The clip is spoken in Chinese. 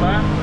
喂